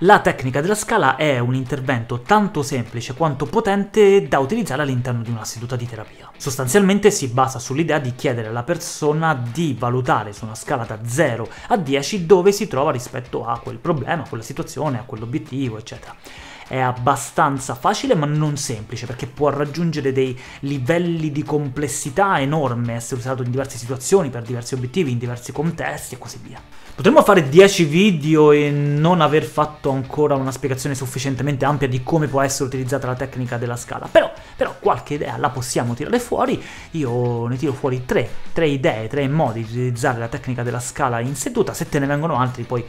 La tecnica della scala è un intervento tanto semplice quanto potente da utilizzare all'interno di una seduta di terapia. Sostanzialmente si basa sull'idea di chiedere alla persona di valutare su una scala da 0 a 10 dove si trova rispetto a quel problema, a quella situazione, a quell'obiettivo, eccetera è abbastanza facile ma non semplice perché può raggiungere dei livelli di complessità enorme, essere usato in diverse situazioni, per diversi obiettivi, in diversi contesti e così via. Potremmo fare 10 video e non aver fatto ancora una spiegazione sufficientemente ampia di come può essere utilizzata la tecnica della scala, però, però qualche idea la possiamo tirare fuori, io ne tiro fuori tre, tre idee, tre modi di utilizzare la tecnica della scala in seduta, se te ne vengono altri poi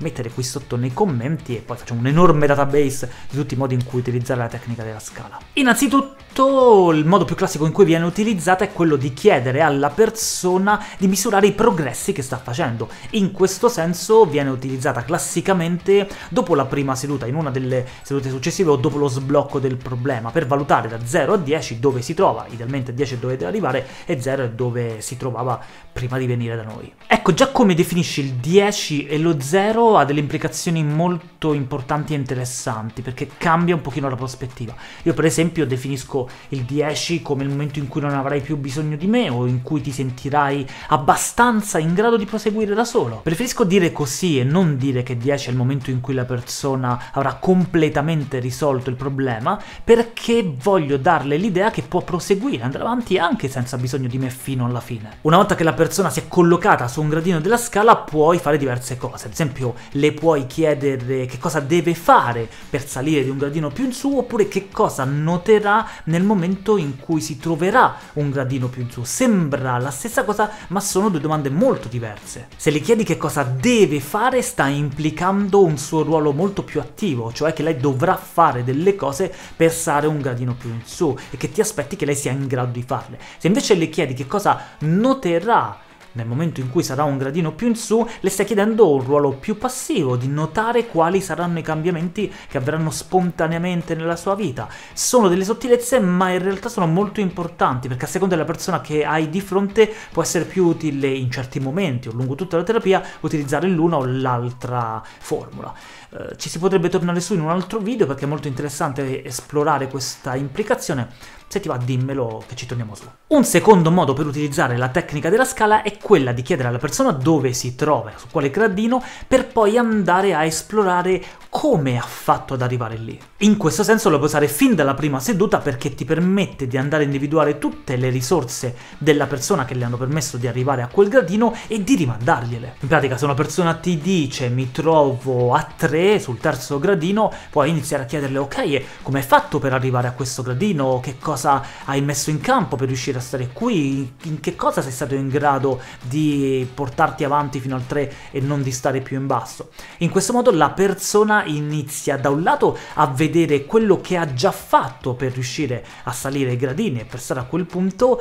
mettere qui sotto nei commenti e poi facciamo un enorme database di tutti i modi in cui utilizzare la tecnica della scala. Innanzitutto il modo più classico in cui viene utilizzata è quello di chiedere alla persona di misurare i progressi che sta facendo. In questo senso viene utilizzata classicamente dopo la prima seduta, in una delle sedute successive o dopo lo sblocco del problema, per valutare da 0 a 10 dove si trova, idealmente 10 è dove deve arrivare e 0 è dove si trovava prima di venire da noi. Ecco già come definisci il 10 e lo 0 ha delle implicazioni molto importanti e interessanti, perché cambia un pochino la prospettiva. Io per esempio definisco il 10 come il momento in cui non avrai più bisogno di me, o in cui ti sentirai abbastanza in grado di proseguire da solo. Preferisco dire così e non dire che 10 è il momento in cui la persona avrà completamente risolto il problema, perché voglio darle l'idea che può proseguire, andare avanti anche senza bisogno di me fino alla fine. Una volta che la persona si è collocata su un gradino della scala, puoi fare diverse cose, ad esempio le puoi chiedere che cosa deve fare per salire di un gradino più in su oppure che cosa noterà nel momento in cui si troverà un gradino più in su. Sembra la stessa cosa ma sono due domande molto diverse. Se le chiedi che cosa deve fare sta implicando un suo ruolo molto più attivo, cioè che lei dovrà fare delle cose per stare un gradino più in su e che ti aspetti che lei sia in grado di farle. Se invece le chiedi che cosa noterà nel momento in cui sarà un gradino più in su, le stai chiedendo un ruolo più passivo, di notare quali saranno i cambiamenti che avverranno spontaneamente nella sua vita. Sono delle sottilezze, ma in realtà sono molto importanti, perché a seconda della persona che hai di fronte può essere più utile in certi momenti o lungo tutta la terapia utilizzare l'una o l'altra formula. Eh, ci si potrebbe tornare su in un altro video perché è molto interessante esplorare questa implicazione, se ti va dimmelo che ci torniamo su. Un secondo modo per utilizzare la tecnica della scala è quella di chiedere alla persona dove si trova, su quale gradino, per poi andare a esplorare come ha fatto ad arrivare lì. In questo senso lo puoi usare fin dalla prima seduta perché ti permette di andare a individuare tutte le risorse della persona che le hanno permesso di arrivare a quel gradino e di rimandargliele. In pratica se una persona ti dice mi trovo a 3 sul terzo gradino, puoi iniziare a chiederle ok, come hai fatto per arrivare a questo gradino? Che cosa hai messo in campo per riuscire a stare qui? In che cosa sei stato in grado di portarti avanti fino al 3 e non di stare più in basso? In questo modo la persona inizia da un lato a vedere quello che ha già fatto per riuscire a salire i gradini e per stare a quel punto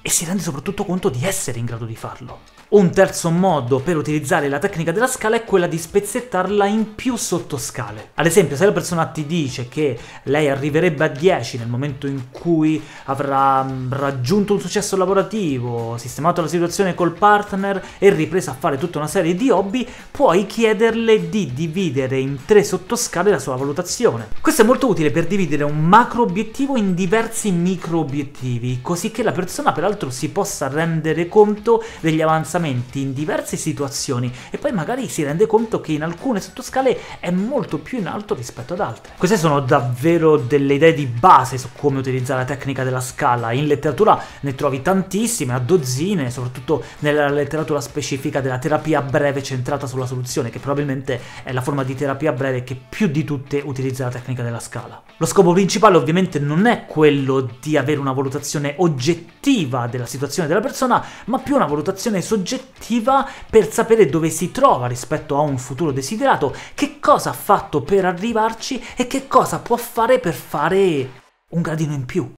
e si rende soprattutto conto di essere in grado di farlo. Un terzo modo per utilizzare la tecnica della scala è quella di spezzettarla in più sottoscale. Ad esempio, se la persona ti dice che lei arriverebbe a 10 nel momento in cui avrà mm, raggiunto un successo lavorativo, sistemato la situazione col partner e ripresa a fare tutta una serie di hobby, puoi chiederle di dividere in tre sottoscale la sua valutazione. Questo è molto utile per dividere un macro obiettivo in diversi micro obiettivi, così che la persona peraltro si possa rendere conto degli avanzamenti avanzamenti in diverse situazioni e poi magari si rende conto che in alcune sottoscale è molto più in alto rispetto ad altre. Queste sono davvero delle idee di base su come utilizzare la tecnica della scala. In letteratura ne trovi tantissime, a dozzine, soprattutto nella letteratura specifica della terapia breve centrata sulla soluzione, che probabilmente è la forma di terapia breve che più di tutte utilizza la tecnica della scala. Lo scopo principale ovviamente non è quello di avere una valutazione oggettiva della situazione della persona, ma più una valutazione soggettiva oggettiva per sapere dove si trova rispetto a un futuro desiderato, che cosa ha fatto per arrivarci e che cosa può fare per fare un gradino in più.